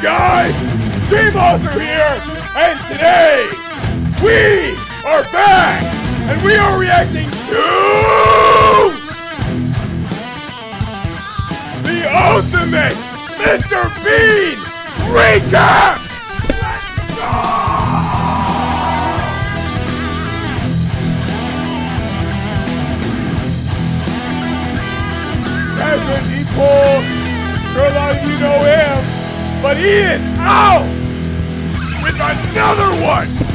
guys! Dreamos are here! And today, we are back! And we are reacting to... The ultimate Mr. Bean recap! Let's go! Kevin Equal, but he is out with another one!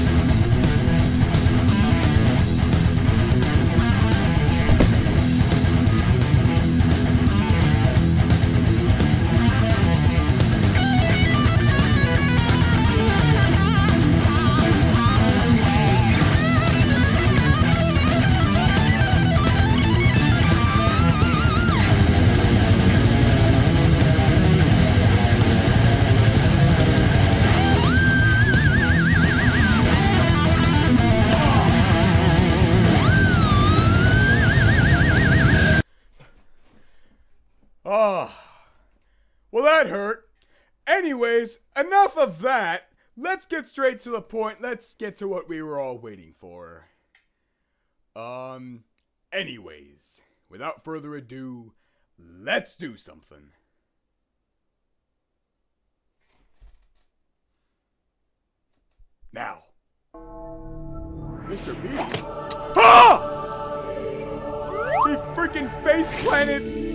Anyways, enough of that. Let's get straight to the point. Let's get to what we were all waiting for. Um, anyways, without further ado, let's do something. Now, Mr. Bean. Ah! He freaking face planted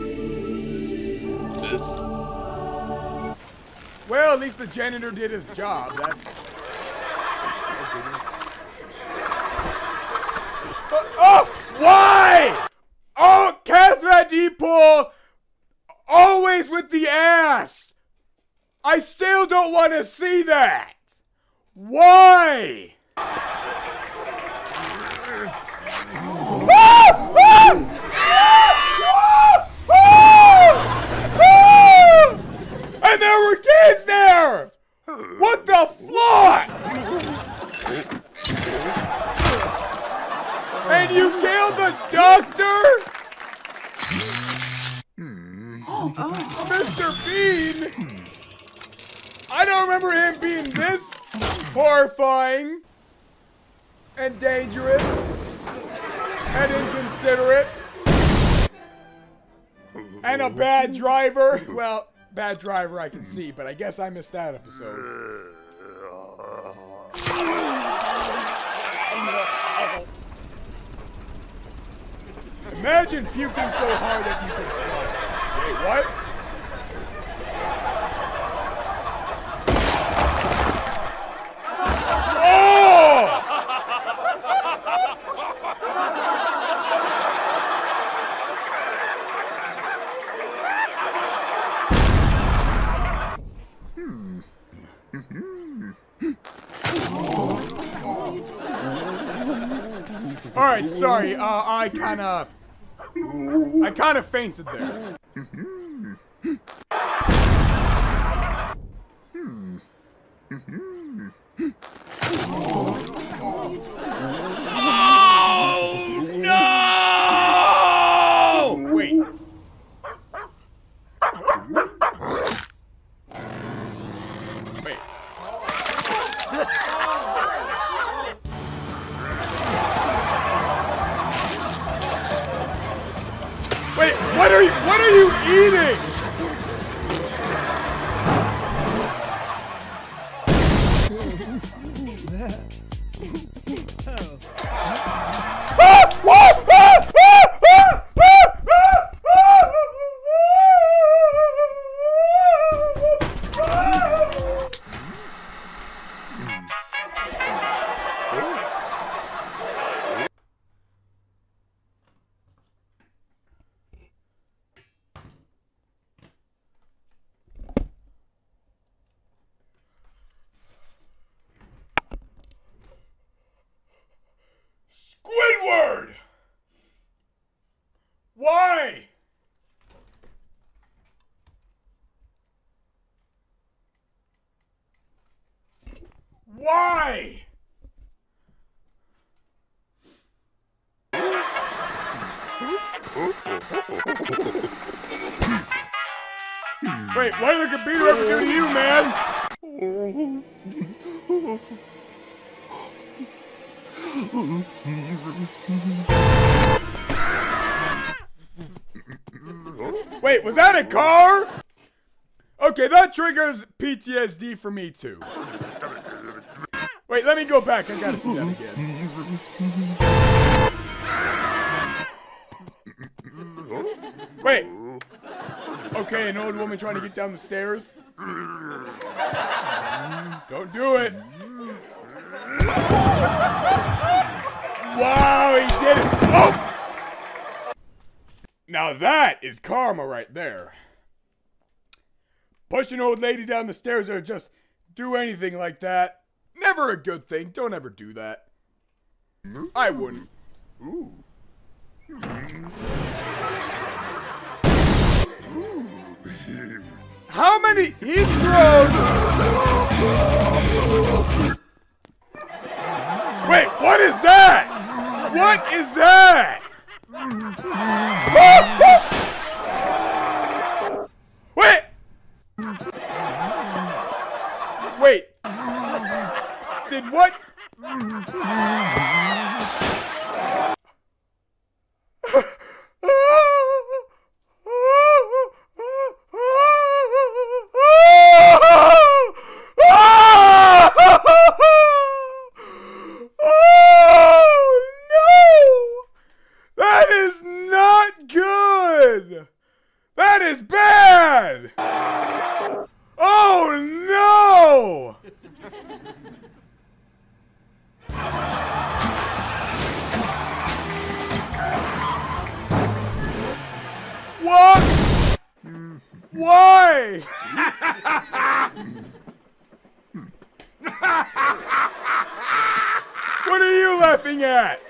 Well, at least the janitor did his job. That's. Uh, oh! Why? Oh, Cas van de Pol! Always with the ass! I still don't want to see that! Why? Ah! Ah! Ah! Ah! Ah! And there were kids there! What the flock? And you killed the doctor? Mr. Bean? I don't remember him being this horrifying and dangerous and inconsiderate and a bad driver. Well, bad driver I can see, but I guess I missed that episode. Imagine puking so hard that you can fly. Wait, what? Mm-hmm. Alright, sorry, uh, I kinda... I kinda fainted there. Mm-hmm. oh. Why? Wait, what did the computer ever do to you, man? Wait, was that a car? Okay, that triggers PTSD for me too. Wait, let me go back. I gotta see that again. Wait. Okay, an old woman trying to get down the stairs. Don't do it. Wow, he did it. Oh! Now that is karma right there. Push an old lady down the stairs or just do anything like that. Never a good thing. Don't ever do that. I wouldn't. Ooh. How many? He's thrown. Wait, what is that? What is that? Wait! Wait. Did what? Oh no! That is not good! That is bad! Why? what are you laughing at?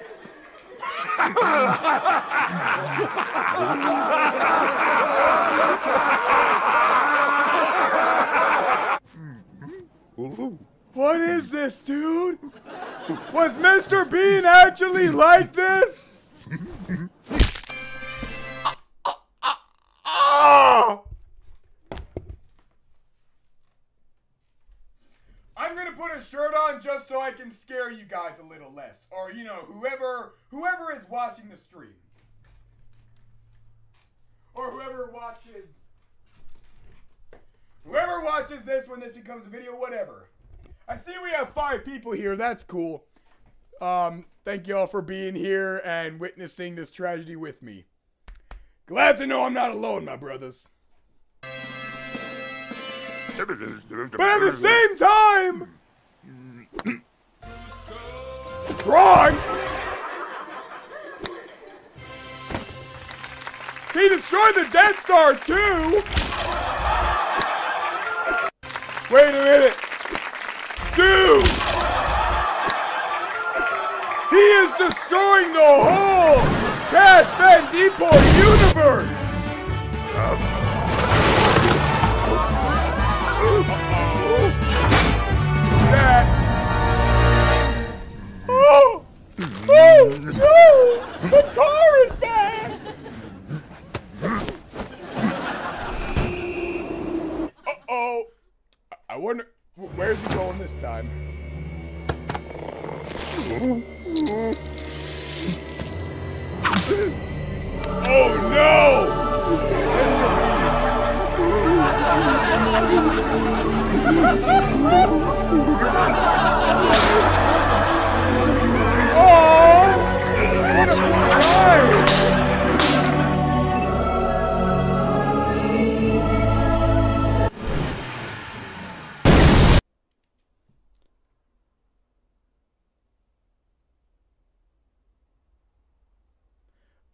What is this, dude? Was Mr. Bean actually like this? On just so I can scare you guys a little less, or you know, whoever whoever is watching the stream, or whoever watches whoever watches this when this becomes a video, whatever. I see we have five people here. That's cool. Um, thank you all for being here and witnessing this tragedy with me. Glad to know I'm not alone, my brothers. But at the same time, Tron, he destroyed the Death Star too. Wait a minute, dude. He is destroying the whole Cat Van Depot universe.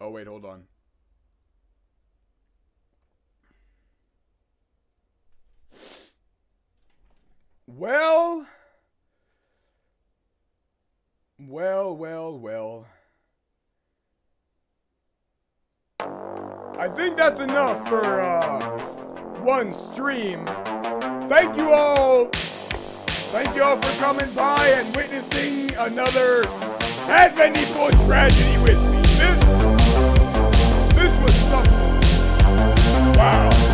Oh wait, hold on. Well, well, well, well. I think that's enough for uh, one stream. Thank you all. Thank you all for coming by and witnessing another as many Equal tragedy with me. This, this was something. Wow.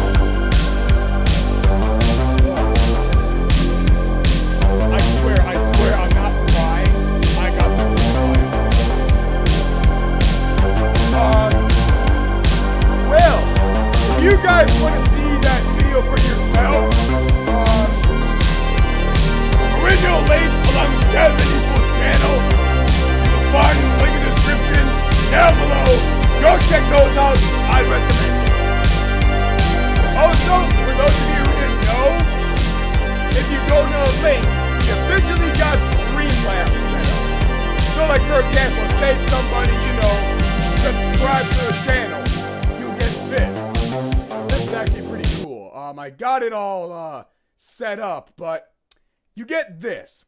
that will save somebody, you know, subscribe to the channel. You get this. This is actually pretty cool. Um, I got it all uh, set up, but you get this.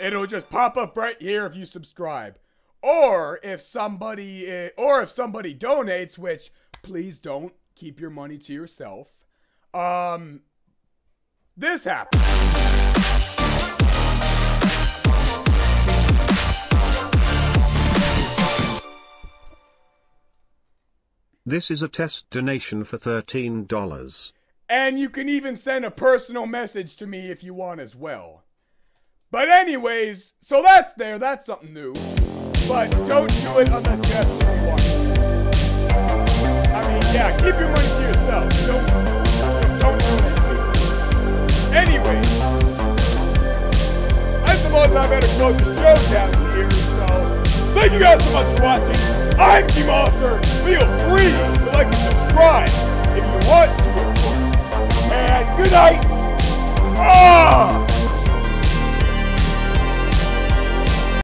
It'll just pop up right here if you subscribe. Or if somebody eh, or if somebody donates, which please don't keep your money to yourself. Um this happens. This is a test donation for $13. And you can even send a personal message to me if you want as well. But anyways, so that's there. That's something new. But don't do it unless you have want. I mean, yeah, keep your money to yourself. Don't I've had a the show down here. So thank you guys so much for watching. I'm G Mosser. Feel free to like and subscribe if you want to, of course. And good night. Ah!